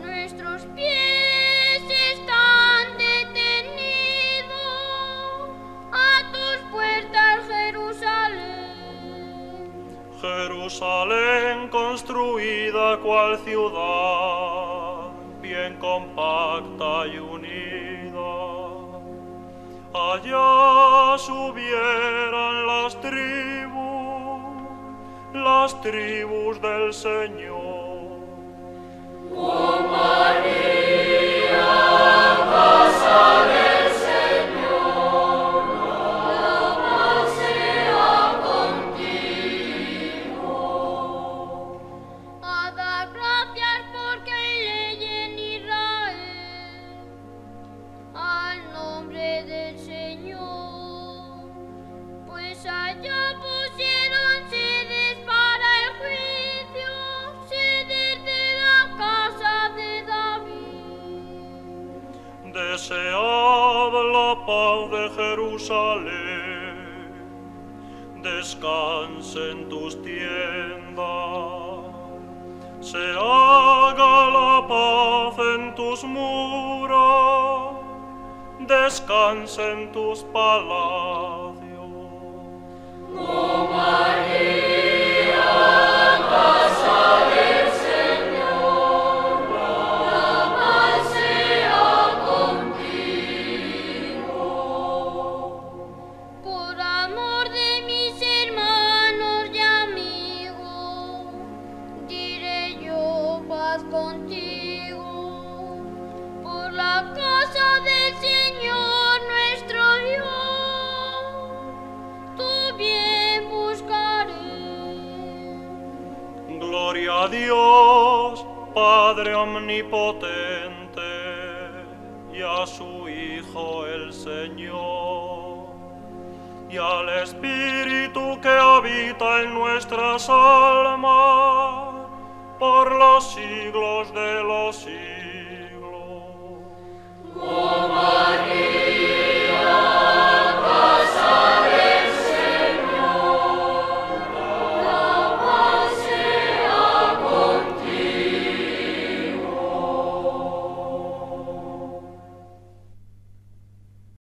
Nuestros pies están detenidos a tus puertas, Jerusalén. Jerusalén construida cual ciudad, bien compacta y unida. Allá subieran las tribus, las tribus del Señor. David. Desead la paz de Jerusalén, descanse en tus tiendas, se haga la paz en tus muros, descanse en tus palacios. Dios, Padre omnipotente, y a su Hijo el Señor, y al Espíritu que habita en nuestras almas, por los siglos de los